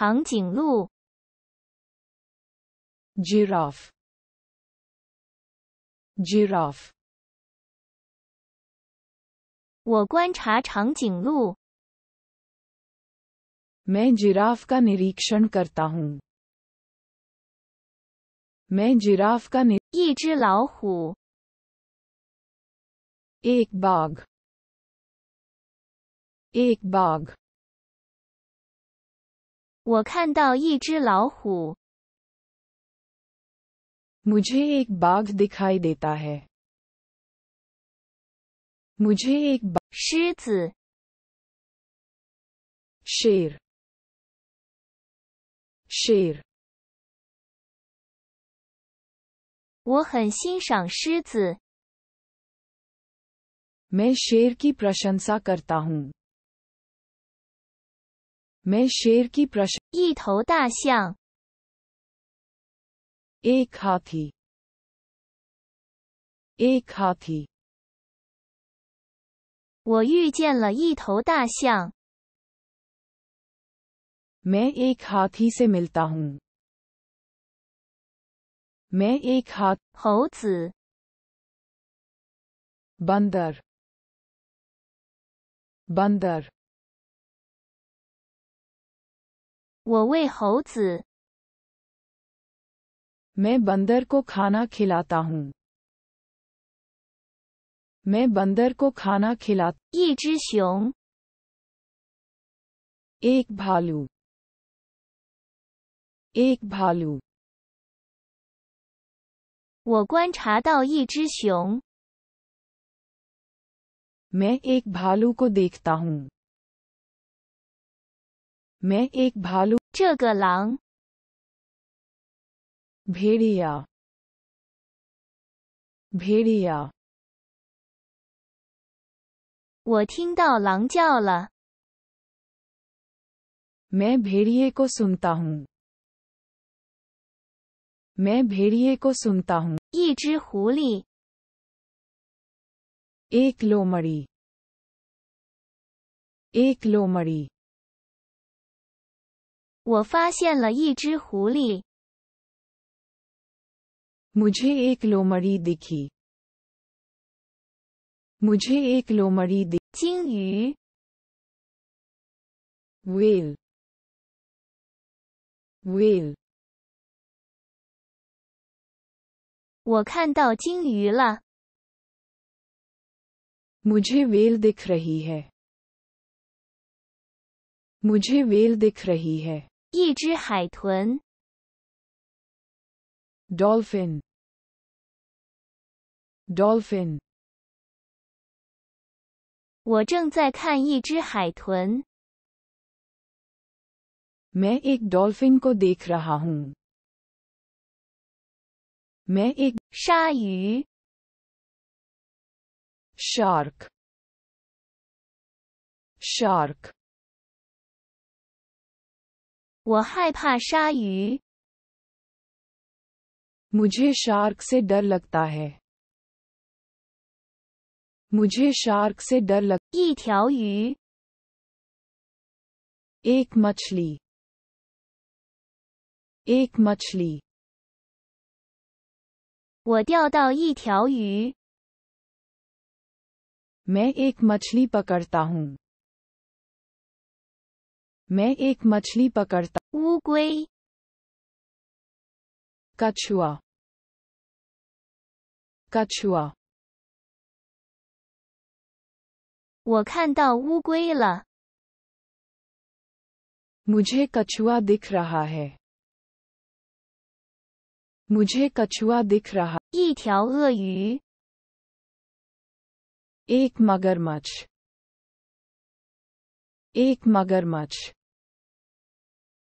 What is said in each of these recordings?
长颈鹿， giraffe giraffe 我观察长颈鹿。 मैं giraffe का निरीक्षण करता हूँ मैं जिराफ का नि... 一只老虎， एक बाघ एक बाघ 我看到一只老虎。 मुझे एक बाघ दिखाई देता है मुझे एक बा... 狮子， शेर शेर 我很欣赏狮子。 मैं शेर की प्रशंसा करता हूँ मैं शेर की प्रश 一头大象， एक हाथी एक हाथी 我遇见了一头大象。 मैं एक हाथी से मिलता हूँ मैं एक हाथ 猴子， बंदर बंदर 我喂猴子。 मैं बंदर को खाना खिलाता हूँ मैं बंदर को खाना खिला 一只熊， एक भालू एक भालू 我观察到一只熊。 मैं एक भालू को देखता हूँ मैं एक भालू 这个狼， भेड़िया भेड़िया 我听到狼叫了。 मैं भेड़िए को सुनता हूँ मैं भेड़िए को सुनता हूँ 一只狐狸， एक लोमड़ी एक लोमड़ी 我发现了一只狐狸。 मुझे एक लोमड़ी दिखी मुझे एक लोमड़ी दि 鲸鱼， वेल वेल 我看到鲸鱼了。 मुझे वेल दिख रही है मुझे वेल दिख रही है 一只海豚， डॉल्फिन डॉल्फिन 我正在看一只海豚。 मैं एक डॉल्फिन को देख रहा हूँ मैं एक 鲨鱼， शार्क शार्क 我害怕鲨鱼。 मुझे शार्क से डर लगता है मुझे शार्क से डर लग 一条鱼， एक मछली एक मछली 我钓到一条鱼。 मैं एक मछली पकड़ता हूँ मैं एक मछली पकड़ता 乌龟， कछुआ कछुआ 我看到乌龟了。 मुझे कछुआ दिख रहा है मुझे कछुआ दिख रहा 一条鳄鱼， एक मगरमच्छ एक मगरमच्छ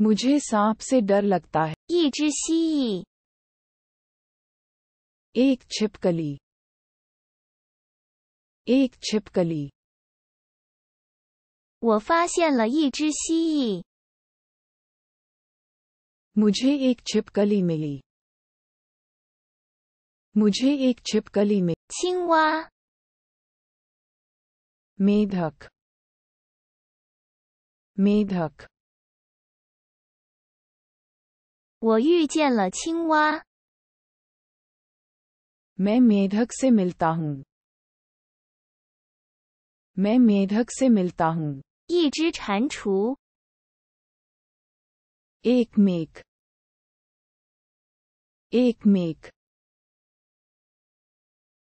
मुझे सांप से डर लगता है 一只蜥蜴， एक छिपकली एक छिपकली 我发现了一只蜥蜴。 मुझे एक छिपकली मिली मुझे एक छिपकली मिली 青蛙， मेढक मेढक 我遇见了青蛙。 मैं मेढक से मिलता हूँ मैं मेढक से मिलता हूँ 一只蟾蜍， एक मेक एक मेक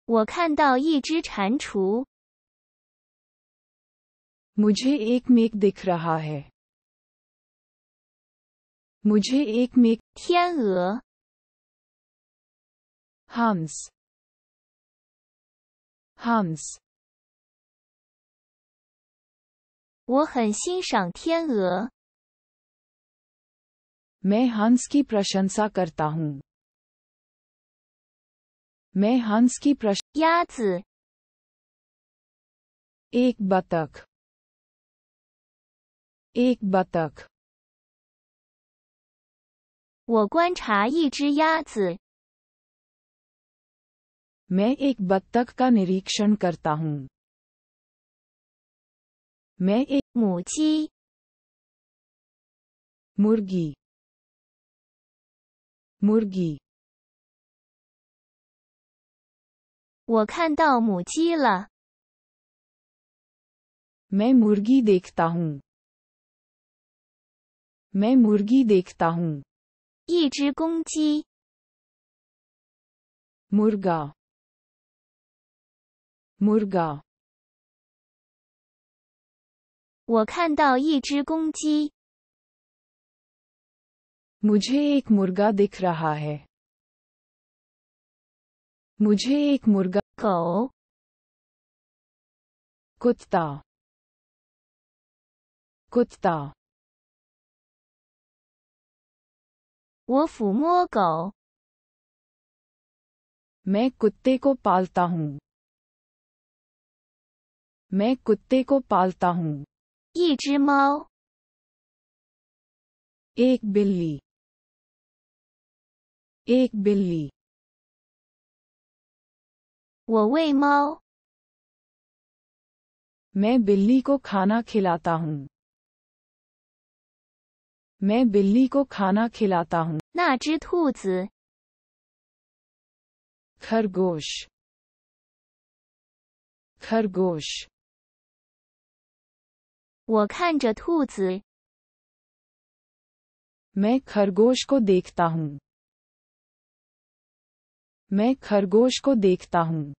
我看到一只蟾蜍。 मुझे एक मेक दिख रहा है मुझे एक मेक 天鹅， हंस हंस 我很欣赏天鹅。 मैं हंस की प्रशंसा करता हूँ मैं हंस की प्रश 鸭子， एक बतख एक बतख 我观察一只鸭子。 मैं एक बत्तख का निरीक्षण करता हूँ मैं एक 母鸡， मुर्गी मुर्गी 我看到母鸡了。 मैं मुर्गी देखता हूँ मैं मुर्गी देखता हूँ 一只公鸡， मुर्गा मुर्गा 我看到一只公鸡。 मुझे एक मुर्गा दिख रहा है मुझे एक मुर्गा 狗， कुत्ता कुत्ता 我抚摸狗。 मैं कुत्ते को पालता हूँ मैं कुत्ते को पालता हूँ 一只猫， एक बिल्ली एक बिल्ली 我喂猫。 मैं बिल्ली को खाना खिलाता हूँ मैं बिल्ली को खाना खिलाता हूँ 那只兔子， खरगोश खरगोश 我看着兔子。 मैं खरगोश को देखता हूँ मैं खरगोश को देखता हूँ